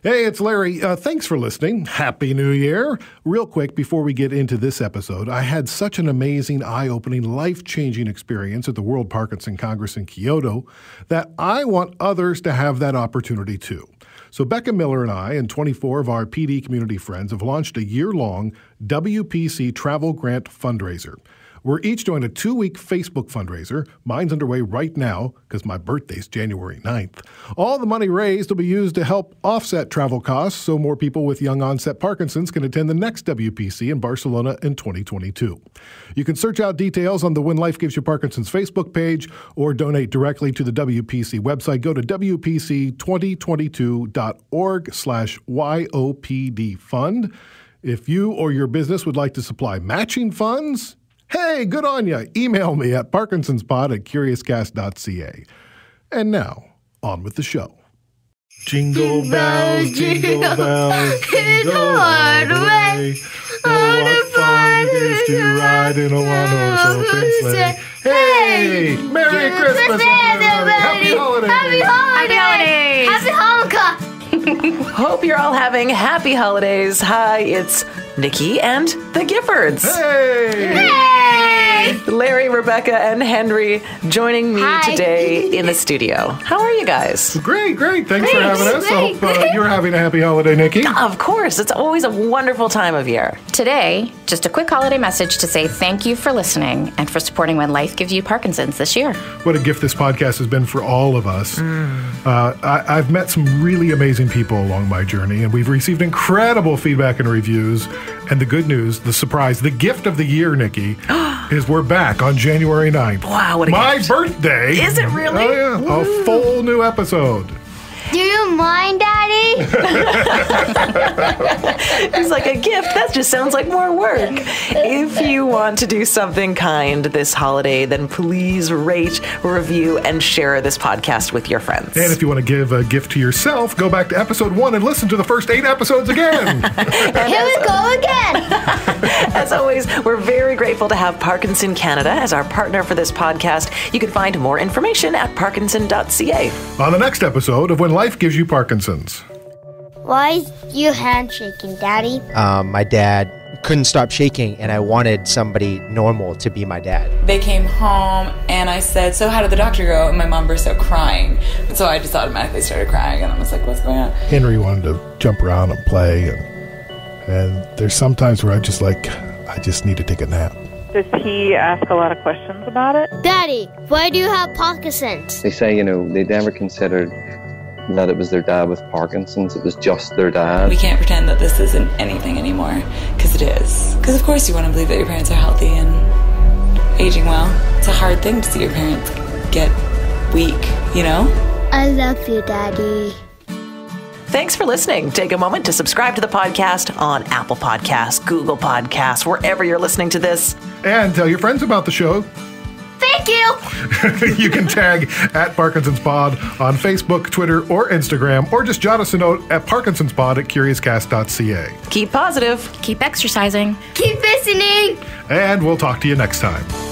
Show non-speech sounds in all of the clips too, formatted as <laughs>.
Hey, it's Larry. Uh, thanks for listening. Happy New Year. Real quick, before we get into this episode, I had such an amazing, eye opening, life changing experience at the World Parkinson Congress in Kyoto that I want others to have that opportunity too. So, Becca Miller and I, and 24 of our PD community friends, have launched a year long WPC travel grant fundraiser. We're each doing a two week Facebook fundraiser. Mine's underway right now because my birthday's January 9th. All the money raised will be used to help offset travel costs so more people with young onset Parkinson's can attend the next WPC in Barcelona in 2022. You can search out details on the When Life Gives You Parkinson's Facebook page or donate directly to the WPC website. Go to WPC2022.org slash YOPD fund. If you or your business would like to supply matching funds, Hey, good on you. Email me at parkinsonspod at curiouscast.ca. And now, on with the show. Jingle bells, jingle bells, <laughs> jingle <laughs> all the way. Oh, what fun it is to ride in a one-horse open sleigh. Hey, Merry Christmas, everybody. Happy holidays. Happy holidays! Happy Hanukkah! <laughs> Hope you're all having happy holidays. Hi, it's Niki and the Giffords. Hey! Hey! Larry, Rebecca, and Henry joining me Hi. today in the studio. How are you guys? Great, great. Thanks for having us. I hope uh, you're having a happy holiday, Niki. Of course, it's always a wonderful time of year. Today, just a quick holiday message to say thank you for listening and for supporting When Life Gives You Parkinson's this year. What a gift this podcast has been for all of us. Uh, I, I've met some really amazing people along my journey, and we've received incredible feedback and reviews. And the good news, the surprise, the gift of the year, Niki, <gasps> is we're back on January 9th. Wow, what a My gift. birthday. Is it really? Oh, yeah. A full new episode. Do you mind, Daddy? It's like a gift. That just sounds like more work. If you want to do something kind this holiday, then please rate, review, and share this podcast with your friends. And if you want to give a gift to yourself, go back to episode one and listen to the first eight episodes again. <laughs> Here we go again. <laughs> As always, we're very grateful to have Parkinson Canada as our partner for this podcast. You can find more information at parkinson.ca. on the next episode of When Life Gives You Parkinson's. Why is your hand shaking, Daddy? um, my dad couldn't stop shaking, and I wanted somebody normal to be my dad. They came home and I said, So, how did the doctor go? And my mom burst out crying. And so I just automatically started crying and I was like, What's going on? Henry wanted to jump around and play, and and there's sometimes where I just like I just need to take a nap. Does he ask a lot of questions about it? Daddy, why do you have Parkinson's? They say, you know, they never considered that it was their dad with Parkinson's, it was just their dad. We can't pretend that this isn't anything anymore because it is. Because, of course, you want to believe that your parents are healthy and aging well. It's a hard thing to see your parents get weak, you know? I love you, Daddy. Thanks for listening. Take a moment to subscribe to the podcast on Apple Podcasts, Google Podcasts, wherever you're listening to this. And tell your friends about the show. Thank you. <laughs> you can tag at Parkinson's Pod on Facebook, Twitter, or Instagram, or just jot us a note at Parkinson's Pod at curiouscast.ca. Keep positive. Keep exercising. Keep listening. And we'll talk to you next time.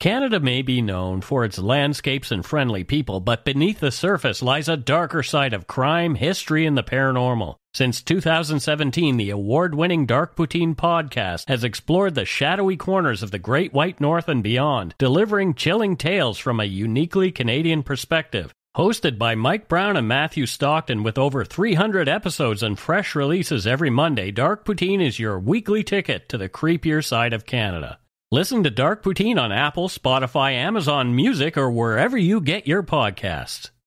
Canada may be known for its landscapes and friendly people, but beneath the surface lies a darker side of crime, history, and the paranormal. Since 2017, the award winning Dark Poutine podcast has explored the shadowy corners of the Great White North and beyond, delivering chilling tales from a uniquely Canadian perspective. Hosted by Mike Brown and Matthew Stockton with over 300 episodes and fresh releases every Monday, Dark Poutine is your weekly ticket to the creepier side of Canada. Listen to Dark Poutine on Apple, Spotify, Amazon Music, or wherever you get your podcasts.